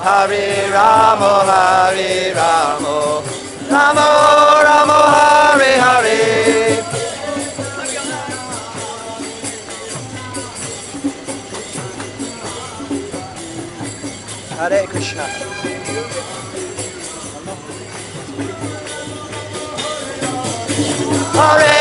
Hari Ramo, Hari Ramo, Ramo Ramo, Hari Hari. Hare Krishna. Hare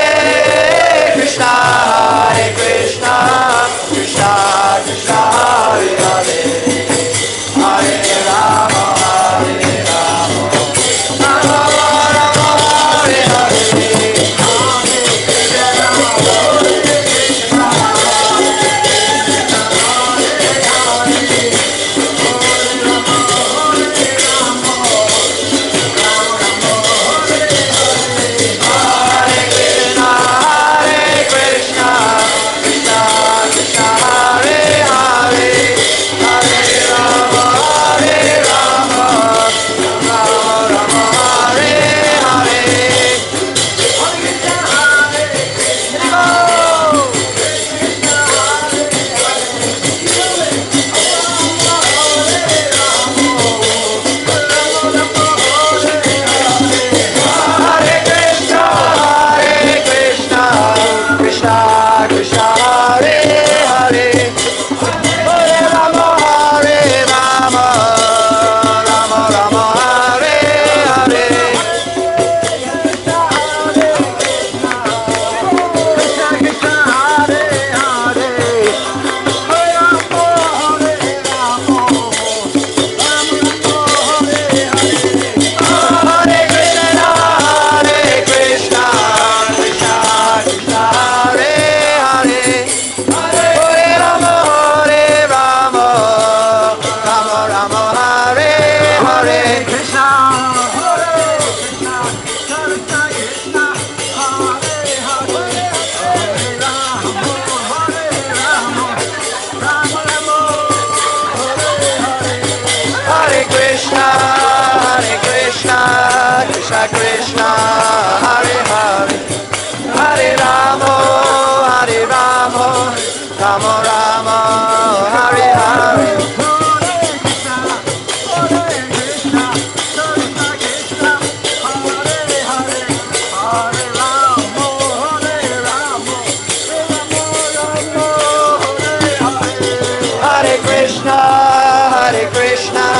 Krishna. Krishna.